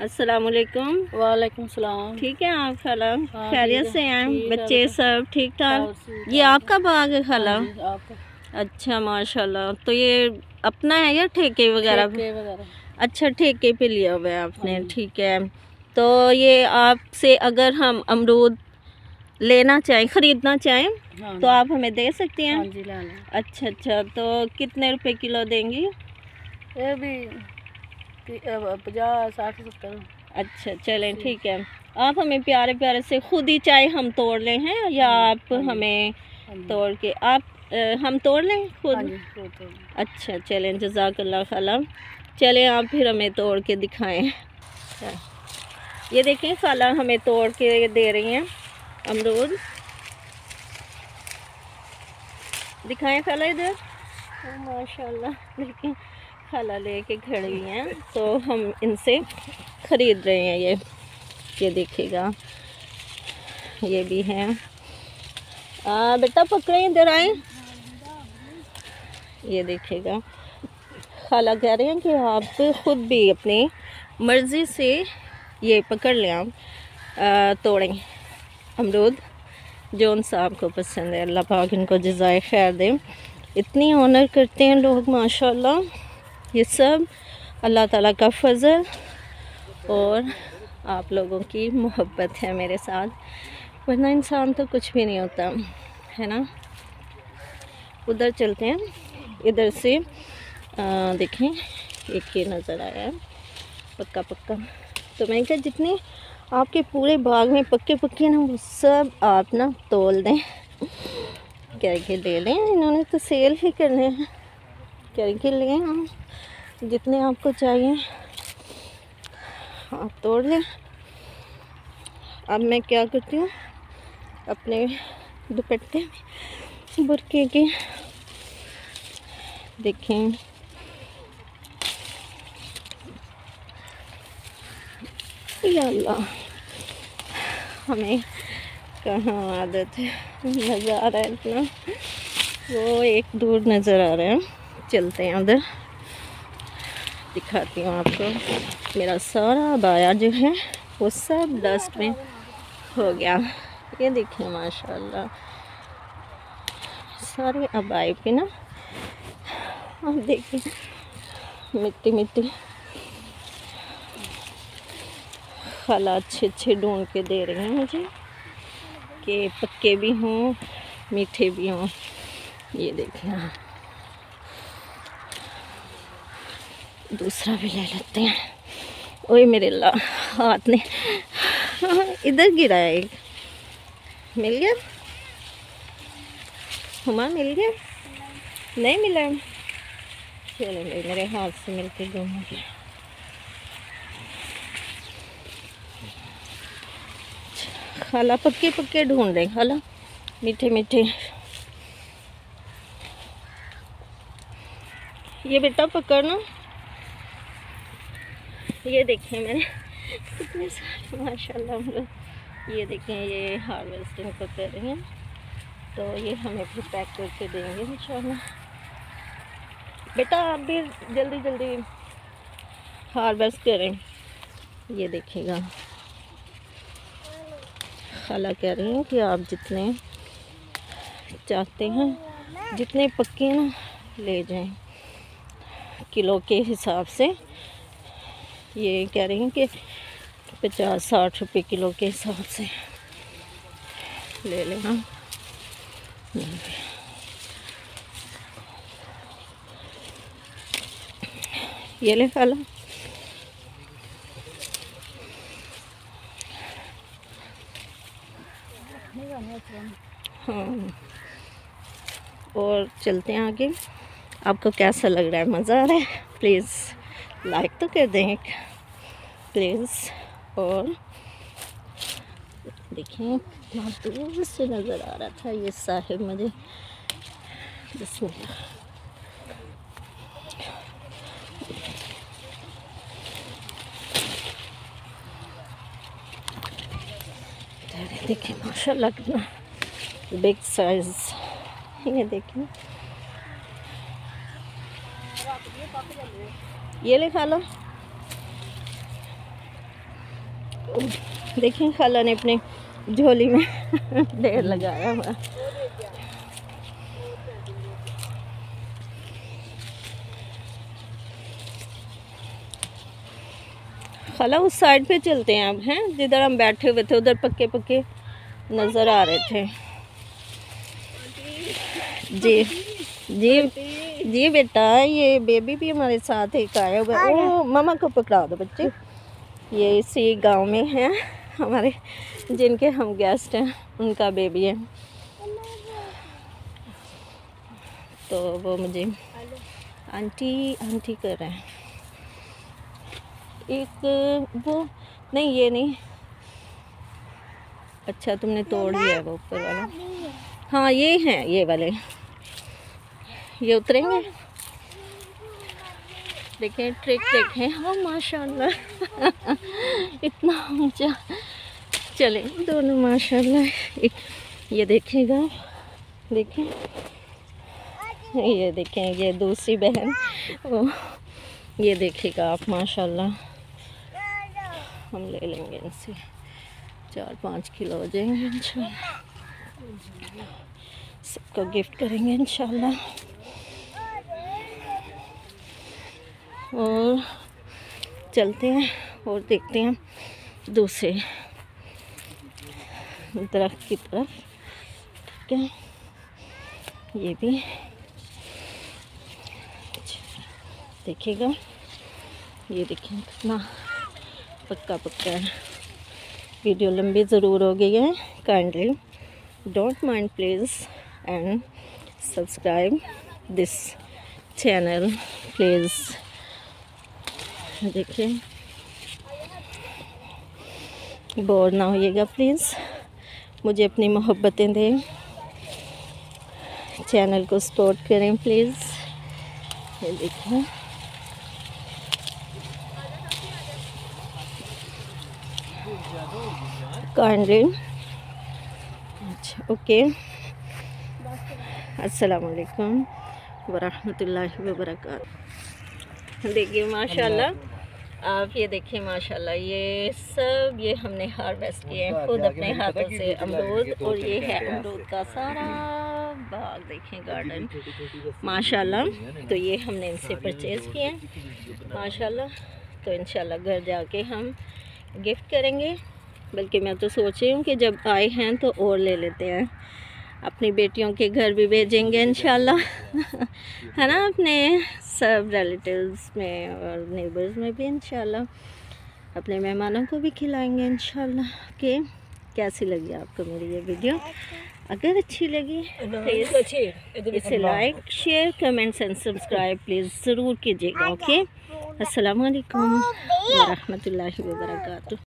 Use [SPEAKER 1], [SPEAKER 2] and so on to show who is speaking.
[SPEAKER 1] अस्सलाम वालेकुम
[SPEAKER 2] वालेकुम सलाम।
[SPEAKER 1] ठीक है आप खाला?
[SPEAKER 2] हाँ,
[SPEAKER 1] खैरियत से
[SPEAKER 2] है,
[SPEAKER 1] हैं बच्चे। सब ठीक ठाक? ये आपका बाग है खाला?
[SPEAKER 2] हाँ
[SPEAKER 1] अच्छा माशाल्लाह। तो ये अपना है या ठेके वगैरह?
[SPEAKER 2] ठेके वगैरह।
[SPEAKER 1] अच्छा ठेके पे लिया हुआ है आपने
[SPEAKER 2] हाँ
[SPEAKER 1] ठीक है। तो ये आपसे अगर हम अमरूद लेना चाहें ख़रीदना चाहें
[SPEAKER 2] हाँ
[SPEAKER 1] तो आप हमें दे सकती
[SPEAKER 2] हाँ?
[SPEAKER 1] हैं
[SPEAKER 2] जी
[SPEAKER 1] अच्छा अच्छा। तो कितने रुपए किलो देंगी?
[SPEAKER 2] ये भी पचास साठ सत्तर।
[SPEAKER 1] अच्छा चलें ठीक है। आप हमें प्यारे प्यारे से खुद ही चाय हम तोड़ लें हैं? या
[SPEAKER 2] हाँ
[SPEAKER 1] आप हमें
[SPEAKER 2] हाँ
[SPEAKER 1] तोड़ के आप अ, हम तोड़ लें
[SPEAKER 2] हाँ
[SPEAKER 1] खुद अच्छा चलें जजाकल्ला खाला चलें आप फिर हमें तोड़ के दिखाएँ। ये देखें खाला हमें तोड़ के दे रही हैं अमरूद। दिखाएँ खाला इधर। माशाल्लाह देखें। खाला लेके खड़ी हैं तो हम इनसे ख़रीद रहे हैं ये। ये देखिएगा, ये भी हैं। बेटा पकड़े इधर आए। ये देखिएगा, खाला कह रहे हैं कि आप ख़ुद भी अपनी मर्ज़ी से ये पकड़ लें, आप तोड़ें। अमरूद, जो उन साहब को पसंद है, अल्लाह पाक इनको जजाय खैर दे। इतनी ऑनर करते हैं लोग, माशाल्लाह। ये सब अल्लाह ताला का फजल और आप लोगों की मोहब्बत है मेरे साथ। वरना इंसान तो कुछ भी नहीं होता, है ना? उधर चलते हैं। इधर से देखें, एक ये नज़र आया है। पक्का पक्का। तो मैंने कहा, जितने आपके पूरे बाग में पक्के पक्के ना, वो सब आप ना तोल दें। क्या के ले लें? इन्होंने तो सेल ही करने हैं। क्या के लिए जितने आपको चाहिए, आप तोड़ लें। अब मैं क्या करती हूँ, अपने दुपट्टे बुरके के देखें। अल्लाह, हमें कहाँ आदत है। मज़ा आ रहा है इतना, वो एक दूर नज़र आ रहा है। चलते हैं उधर दिखाती हूँ आपको। मेरा सारा बाया जो है, वो सब डस्ट में हो गया। ये देखिए, माशाल्लाह। सारे अबाई पे ना। आप देखिए, मिट्टी मिट्टी। खाला अच्छे अच्छे ढूंढ के दे रहे हैं मुझे। कि पक्के भी हों, मीठे भी हों। ये देखिए हाँ। दूसरा भी ले लेते हैं। ओए मेरे ला, हाथ ने। इधर गिरा है एक। मिल गया? हुमा, मिल गया? नहीं मिला। चलो भाई मेरे हाथ से मिलके गुम हो गया खाला, पक्के पक्के ढूंढ रहे खाला। मीठे मीठे। ये बेटा पकड़ना ये देखें मैंने। कितने सारे, माशाल्लाह हम लोग। ये देखें, ये हार्वेस्टिंग को कर रहे हैं। तो ये हमें फिर पैक करके देंगे, इंशाल्लाह। बेटा, आप भी जल्दी जल्दी हार्वेस्ट करें। ये देखिएगा खाला कह रही हैं कि आप जितने चाहते हैं, जितने पक्के ना ले जाएँ। किलो के हिसाब से। ये कह रही हैं कि पचास, साठ रुपए किलो के हिसाब से। ले लें हम। ये ले खाला। हाँ। और चलते हैं आगे। आपको कैसा लग रहा है? मज़ा आ रहा है? प्लीज़ लाइक तो कर दें प्लीज़ और देखिए कितना दूर से नज़र आ रहा था ये साहिब मुझे। बिस्मिल्लाह। देखिए, माशाल्लाह कितना बिग साइज़ ये देखिए। ये ले खा लो देखें खाला ने अपने झोली में ढेर लगाया हुआ। खाला, उस साइड पे चलते हैं अब, हैं? जिधर हम बैठे हुए थे, उधर पक्के पक्के नज़र आ रहे थे। जी। जी। जी बेटा ये बेबी भी हमारे साथ एक आया हुआ है। ओ मामा को पकड़ा दो बच्चे। ये इसी गाँव में है। हमारे जिनके हम गेस्ट हैं उनका बेबी है। तो वो मुझे आंटी आंटी कर रहे हैं। एक वो नहीं ये नहीं। अच्छा तुमने तोड़ दिया वो ऊपर वाला। हाँ ये हैं ये वाले। ये उतरेंगे? देखें ट्रिक देखें। हाँ माशाल्लाह। इतना ऊँचा। चले, दोनों माशाल्लाह। ये देखेगा। देखें। ये देखें, ये दूसरी बहन। वो ये देखेगा आप, माशाल्लाह। हम ले लेंगे इनसे। चार, पाँच किलो हो जाएँगे इंशाल्लाह सबको गिफ्ट करेंगे इंशाल्लाह और चलते हैं और देखते हैं दूसरे दरख्त की तरफ़। ठीक है? ये भी। देखिएगा। ये देखें कितना पक्का पक्का है। वीडियो लंबी ज़रूर हो गई है। Kindly don't mind please and subscribe this channel please देखिए। बोर ना होइएगा प्लीज़ मुझे अपनी मोहब्बतें दें। चैनल को सपोर्ट करें प्लीज़ ये देखिए। काइंडली अच्छा ओके। अस्सलाम वालेकुम वरहमतुल्लाहि वबरकातुहू। देखिए, माशाल्लाह। आप ये देखिए माशाल्लाह ये सब ये हमने हार्वेस्ट किए हैं खुद अपने हाथों से अमरूद और ये है अमरूद का सारा बाग देखें गार्डन माशाल्लाह तो ये हमने इनसे परचेज़ किए हैं। माशाल्लाह तो इंशाल्लाह घर जाके हम गिफ्ट करेंगे। बल्कि मैं तो सोच रही हूँ कि जब आए हैं तो और ले लेते हैं। अपनी बेटियों के घर भी भेजेंगे इन है ना अपने सब रिलेटिव्स में और नेबर्स में भी इन अपने मेहमानों को भी खिलाएँगे इन के कैसी लगी आपको मेरी ये वीडियो अगर अच्छी लगी प्लीज़ इसे like share comments and subscribe please ज़रूर कीजिएगा ओके असलकम वालेकुम वरहमतुल्लाहि वबरकातुहू